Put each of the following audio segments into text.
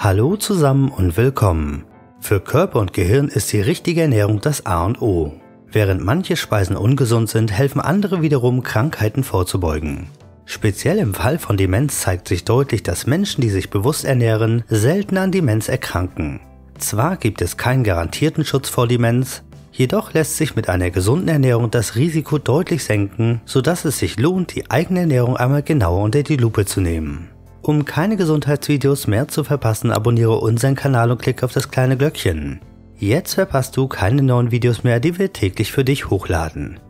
Hallo zusammen und willkommen. Für Körper und Gehirn ist die richtige Ernährung das A und O. Während manche Speisen ungesund sind, helfen andere wiederum, Krankheiten vorzubeugen. Speziell im Fall von Demenz zeigt sich deutlich, dass Menschen, die sich bewusst ernähren, selten an Demenz erkranken. Zwar gibt es keinen garantierten Schutz vor Demenz, jedoch lässt sich mit einer gesunden Ernährung das Risiko deutlich senken, sodass es sich lohnt, die eigene Ernährung einmal genauer unter die Lupe zu nehmen. Um keine Gesundheitsvideos mehr zu verpassen, abonniere unseren Kanal und klicke auf das kleine Glöckchen. Jetzt verpasst du keine neuen Videos mehr, die wir täglich für dich hochladen.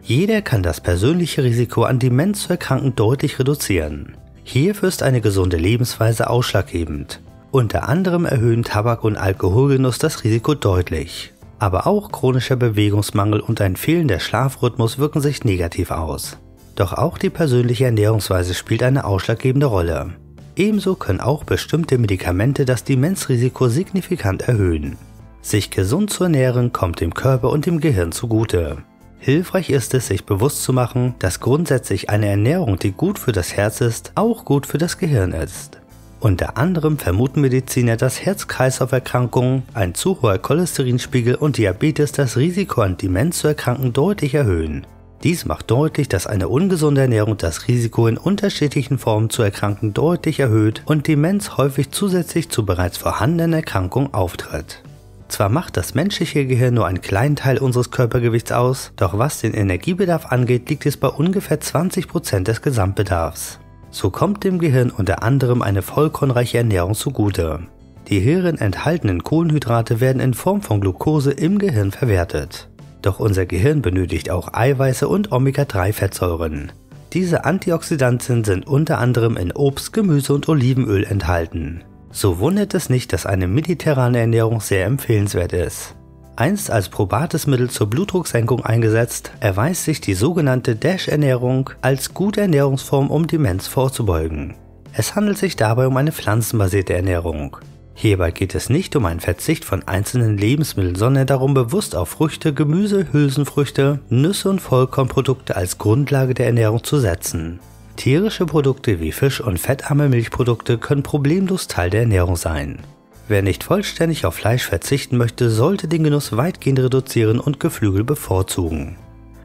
Jeder kann das persönliche Risiko an Demenz zu erkranken deutlich reduzieren. Hierfür ist eine gesunde Lebensweise ausschlaggebend. Unter anderem erhöhen Tabak- und Alkoholgenuss das Risiko deutlich. Aber auch chronischer Bewegungsmangel und ein fehlender Schlafrhythmus wirken sich negativ aus. Doch auch die persönliche Ernährungsweise spielt eine ausschlaggebende Rolle. Ebenso können auch bestimmte Medikamente das Demenzrisiko signifikant erhöhen. Sich gesund zu ernähren kommt dem Körper und dem Gehirn zugute. Hilfreich ist es, sich bewusst zu machen, dass grundsätzlich eine Ernährung, die gut für das Herz ist, auch gut für das Gehirn ist. Unter anderem vermuten Mediziner, dass Herz-Kreislauf-Erkrankungen, ein zu hoher Cholesterinspiegel und Diabetes das Risiko an Demenz zu erkranken deutlich erhöhen. Dies macht deutlich, dass eine ungesunde Ernährung das Risiko in unterschiedlichen Formen zu erkranken deutlich erhöht und Demenz häufig zusätzlich zu bereits vorhandenen Erkrankungen auftritt. Zwar macht das menschliche Gehirn nur einen kleinen Teil unseres Körpergewichts aus, doch was den Energiebedarf angeht, liegt es bei ungefähr 20% des Gesamtbedarfs. So kommt dem Gehirn unter anderem eine vollkornreiche Ernährung zugute. Die hierin enthaltenen Kohlenhydrate werden in Form von Glucose im Gehirn verwertet. Doch unser Gehirn benötigt auch Eiweiße und Omega-3-Fettsäuren. Diese Antioxidantien sind unter anderem in Obst, Gemüse und Olivenöl enthalten. So wundert es nicht, dass eine mediterrane Ernährung sehr empfehlenswert ist. Einst als probates Mittel zur Blutdrucksenkung eingesetzt, erweist sich die sogenannte DASH-Ernährung als gute Ernährungsform, um Demenz vorzubeugen. Es handelt sich dabei um eine pflanzenbasierte Ernährung. Hierbei geht es nicht um einen Verzicht von einzelnen Lebensmitteln, sondern darum, bewusst auf Früchte, Gemüse, Hülsenfrüchte, Nüsse und Vollkornprodukte als Grundlage der Ernährung zu setzen. Tierische Produkte wie Fisch und fettarme Milchprodukte können problemlos Teil der Ernährung sein. Wer nicht vollständig auf Fleisch verzichten möchte, sollte den Genuss weitgehend reduzieren und Geflügel bevorzugen.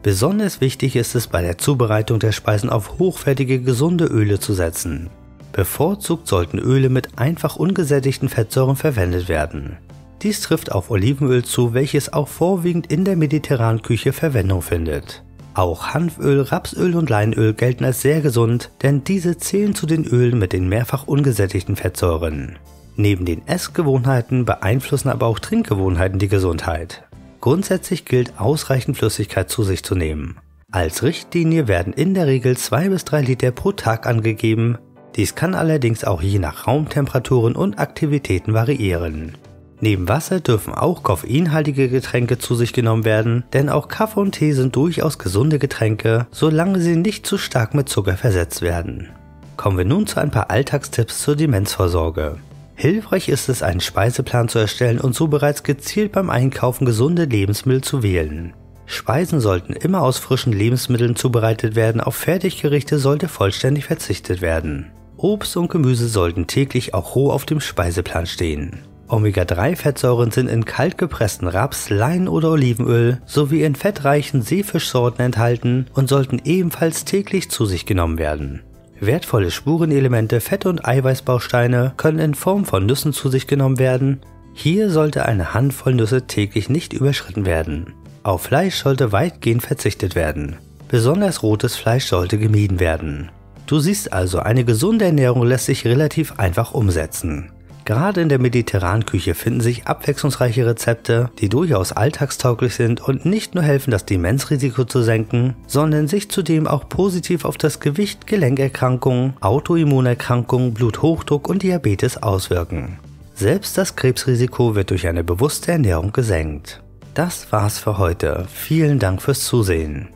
Besonders wichtig ist es bei der Zubereitung der Speisen auf hochwertige gesunde Öle zu setzen. Bevorzugt sollten Öle mit einfach ungesättigten Fettsäuren verwendet werden. Dies trifft auf Olivenöl zu, welches auch vorwiegend in der mediterranen Küche Verwendung findet. Auch Hanföl, Rapsöl und Leinöl gelten als sehr gesund, denn diese zählen zu den Ölen mit den mehrfach ungesättigten Fettsäuren. Neben den Essgewohnheiten beeinflussen aber auch Trinkgewohnheiten die Gesundheit. Grundsätzlich gilt ausreichend Flüssigkeit zu sich zu nehmen. Als Richtlinie werden in der Regel 2 bis 3 Liter pro Tag angegeben, dies kann allerdings auch je nach Raumtemperaturen und Aktivitäten variieren. Neben Wasser dürfen auch koffeinhaltige Getränke zu sich genommen werden, denn auch Kaffee und Tee sind durchaus gesunde Getränke, solange sie nicht zu stark mit Zucker versetzt werden. Kommen wir nun zu ein paar Alltagstipps zur Demenzvorsorge. Hilfreich ist es, einen Speiseplan zu erstellen und so bereits gezielt beim Einkaufen gesunde Lebensmittel zu wählen. Speisen sollten immer aus frischen Lebensmitteln zubereitet werden, auf Fertiggerichte sollte vollständig verzichtet werden. Obst und Gemüse sollten täglich auch roh auf dem Speiseplan stehen. Omega-3-Fettsäuren sind in kalt gepressten Raps, Lein oder Olivenöl sowie in fettreichen Seefischsorten enthalten und sollten ebenfalls täglich zu sich genommen werden. Wertvolle Spurenelemente, Fette und Eiweißbausteine können in Form von Nüssen zu sich genommen werden. Hier sollte eine Handvoll Nüsse täglich nicht überschritten werden. Auf Fleisch sollte weitgehend verzichtet werden. Besonders rotes Fleisch sollte gemieden werden. Du siehst also, eine gesunde Ernährung lässt sich relativ einfach umsetzen. Gerade in der mediterranen Küche finden sich abwechslungsreiche Rezepte, die durchaus alltagstauglich sind und nicht nur helfen, das Demenzrisiko zu senken, sondern sich zudem auch positiv auf das Gewicht, Gelenkerkrankungen, Autoimmunerkrankungen, Bluthochdruck und Diabetes auswirken. Selbst das Krebsrisiko wird durch eine bewusste Ernährung gesenkt. Das war's für heute. Vielen Dank fürs Zusehen.